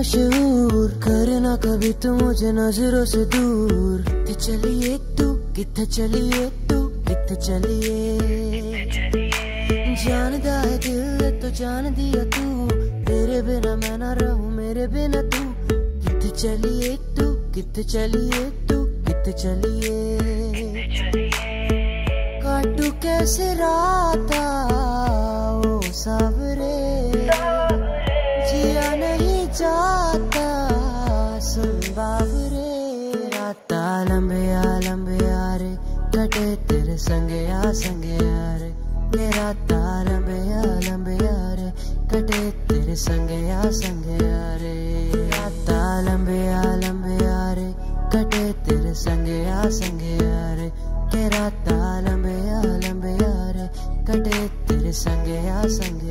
मशहूर, करना कभी तू मुझे नज़रों से दूर। कि चलिए तू किथे चलिए तू किथे चलिए? जानदा है दिल तो जान दिया तू। तेरे बिना मैं ना रहूँ, मेरे बिना तू। किथे चलिए तू किथे चलिए तू किथे चलिए? काटू कैसे राता कटे तेरे संगे आ संगे आ रे मेरा लंबे आ लंबे आ रे। कटे तेरे संगे आ संगे आ रे राता लंबे आ लंबे आ रे। कटे तेरे संगे आ संगे आ रे तेरा लंबे आ लंबे आ रे। कटे तेरे आ संगे